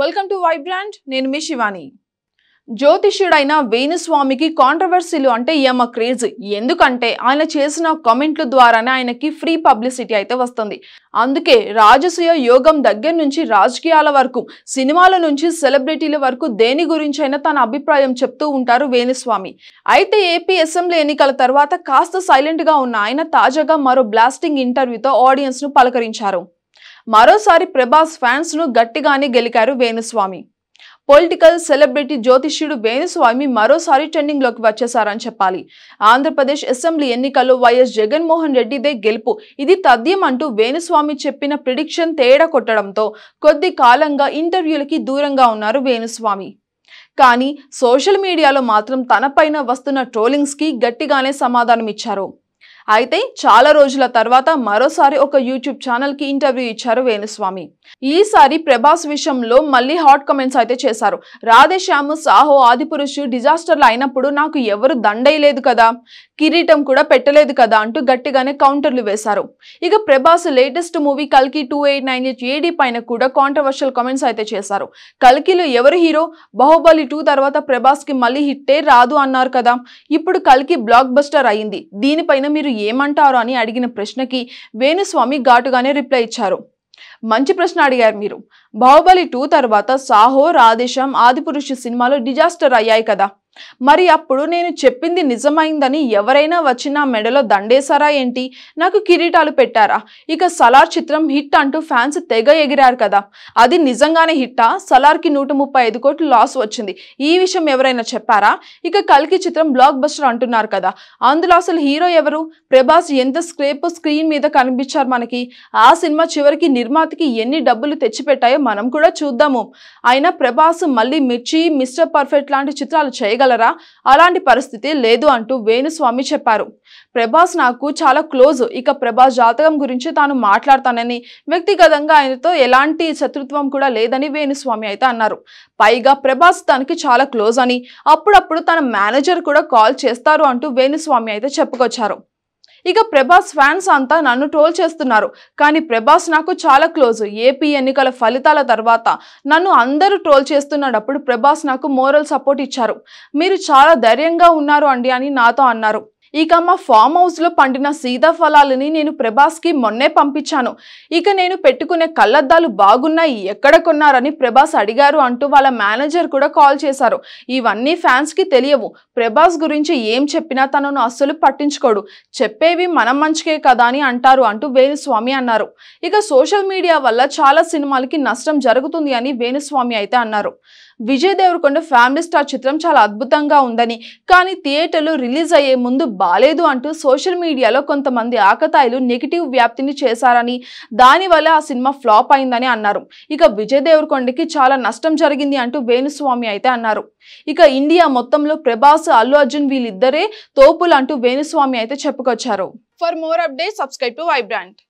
Welcome to Vibrant నేను మీ శివాని. జ్యోతిష్యుడైన వేణుస్వామికి కాంట్రవర్సీలు అంటే ఏమ క్రేజ్ ఎందుకంటే ఆయన చేసిన కామెంట్ల ద్వారానే ఆయనకి ఫ్రీ పబ్లిసిటీ అయితే వస్తుంది. అందుకే రాజసూయ యోగం దగ్గర నుంచి రాజకీయాల వరకు సినిమాల నుంచి సెలబ్రిటీల వరకు దేని గురించైనా తన అభిప్రాయం చెప్తూ ఉంటారు వేణుస్వామి. అయితే ఏపీ అసెంబ్లీ ఎన్నికల తర్వాత కాస్త సైలెంట్గా ఉన్న ఆయన తాజాగా మరో బ్లాస్టింగ్ ఇంటర్వ్యూతో ఆడియన్స్ను పలకరించారు. మరోసారి ప్రభాస్ ఫ్యాన్స్ను గట్టిగానే గెలికారు వేణుస్వామి. పొలిటికల్ సెలబ్రిటీ జ్యోతిష్యుడు వేణుస్వామి మరోసారి ట్రెండింగ్లోకి వచ్చేసారని చెప్పాలి. ఆంధ్రప్రదేశ్ అసెంబ్లీ ఎన్నికల్లో వైఎస్ జగన్మోహన్ రెడ్డిదే గెలుపు. ఇది తథ్యం అంటూ వేణుస్వామి చెప్పిన ప్రిడిక్షన్ తేడా కొట్టడంతో కొద్ది కాలంగా ఇంటర్వ్యూలకి దూరంగా ఉన్నారు వేణుస్వామి. కానీ సోషల్ మీడియాలో మాత్రం తనపైన వస్తున్న ట్రోలింగ్స్కి గట్టిగానే సమాధానం ఇచ్చారు అయితే చాలా రోజుల తర్వాత మరోసారి ఒక యూట్యూబ్ ఛానల్కి ఇంటర్వ్యూ ఇచ్చారు వేణుస్వామి. ఈసారి ప్రభాస్ విషయంలో మళ్ళీ హాట్ కమెంట్స్ అయితే చేశారు. రాధేశ్యామ్ సాహో ఆదిపురుషు డిజాస్టర్లు అయినప్పుడు నాకు ఎవరు దండయలేదు కదా కిరీటం కూడా పెట్టలేదు కదా అంటూ గట్టిగానే కౌంటర్లు వేశారు. ఇక ప్రభాస్ లేటెస్ట్ మూవీ కల్కి two eight nine eight AD పైన కూడా కాంట్రవర్షియల్ కామెంట్స్ అయితే చేశారు. కల్కిలో ఎవరు హీరో? బాహుబలి టూ తర్వాత ప్రభాస్కి మళ్ళీ హిట్టే రాదు అన్నారు కదా ఇప్పుడు కల్కి బ్లాక్ బస్టర్ అయింది. దీనిపైన మీరు ఏమంటారు అని అడిగిన ప్రశ్నకి వేణుస్వామి ఘాటుగానే రిప్లై ఇచ్చారు. మంచి ప్రశ్న అడిగారు మీరు. బాహుబలి టూ తర్వాత సాహో రాధేశం ఆదిపురుషు సినిమాలు డిజాస్టర్ అయ్యాయి కదా. మరి అప్పుడు నేను చెప్పింది నిజమైందని ఎవరైనా వచ్చి నా మెడలో దండేశారా ఏంటి? నాకు కిరీటాలు పెట్టారా? ఇక సలార్ చిత్రం హిట్ అంటూ ఫ్యాన్స్ తెగ ఎగిరారు కదా. అది నిజంగానే హిట్టా? సలార్కి నూట ముప్పై ఐదు కోట్లు లాస్ వచ్చింది. ఈ విషయం ఎవరైనా చెప్పారా? ఇక కల్కి చిత్రం బ్లాక్ బస్టర్ అంటున్నారు కదా. అందులో అసలు హీరో ఎవరు? ప్రభాస్ ఎంత స్క్రేప్ స్క్రీన్ మీద కనిపించారు మనకి? ఆ సినిమా చివరికి నిర్మాతకి ఎన్ని డబ్బులు తెచ్చిపెట్టాయో మనం కూడా చూద్దాము. అయినా ప్రభాస్ మళ్ళీ మిర్చి మిస్టర్ పర్ఫెక్ట్ లాంటి చిత్రాలు చేయగలరా అలాంటి పరిస్థితి లేదు అంటూ వేణుస్వామి చెప్పారు. ప్రభాస్ నాకు చాలా క్లోజ్. ఇక ప్రభాస్ జాతకం గురించి తాను మాట్లాడతానని వ్యక్తిగతంగా ఆయనతో ఎలాంటి శత్రుత్వం కూడా లేదని వేణుస్వామి అయితే అన్నారు. పైగా ప్రభాస్ తనకి చాలా క్లోజ్ అని అప్పుడప్పుడు తన మేనేజర్ కూడా కాల్ చేస్తారు అంటూ వేణుస్వామి అయితే చెప్పుకొచ్చారు. ఇక ప్రభాస్ ఫ్యాన్స్ అంతా నన్ను ట్రోల్ చేస్తున్నారు. కానీ ప్రభాస్ నాకు చాలా క్లోజ్. ఏపీ ఎన్నికల ఫలితాల తర్వాత నన్ను అందరూ ట్రోల్ చేస్తున్నప్పుడు ప్రభాస్ నాకు మోరల్ సపోర్ట్ ఇచ్చారు. మీరు చాలా ధైర్యంగా ఉన్నారు అండి అని నాతో అన్నారు. ఇక మా ఫామ్ హౌస్లో పండిన సీతాఫలాలని నేను ప్రభాస్కి మొన్నే పంపించాను. ఇక నేను పెట్టుకునే కళ్ళద్దాలు బాగున్నాయి ఎక్కడ కొన్నారని ప్రభాస్ అడిగారు అంటూ వాళ్ళ మేనేజర్ కూడా కాల్ చేశారు. ఇవన్నీ ఫ్యాన్స్కి తెలియవు. ప్రభాస్ గురించి ఏం చెప్పినా తనను అస్సలు పట్టించుకోడు. చెప్పేవి మనం మంచికే కదా అని అంటారు అంటూ వేణుస్వామి అన్నారు. ఇక సోషల్ మీడియా వల్ల చాలా సినిమాలకి నష్టం జరుగుతుంది అని వేణుస్వామి అయితే అన్నారు. విజయ్ దేవరకొండ ఫ్యామిలీ స్టార్ చిత్రం చాలా అద్భుతంగా ఉందని కానీ థియేటర్లో రిలీజ్ అయ్యే ముందు బాలేదు అంటూ సోషల్ మీడియాలో కొంతమంది ఆకతాయిలు నెగిటివ్ వ్యాప్తిని చేశారని దానివల్ల ఆ సినిమా ఫ్లాప్ అయిందని అన్నారు. ఇక విజయ్ దేవరకొండకి చాలా నష్టం జరిగింది అంటూ వేణుస్వామి అయితే అన్నారు. ఇక ఇండియా మొత్తంలో ప్రభాస్ అల్లు అర్జున్ వీళ్ళిద్దరే తోపులు అంటూ వేణుస్వామి అయితే చెప్పుకొచ్చారు. For more update subscribe to vibrant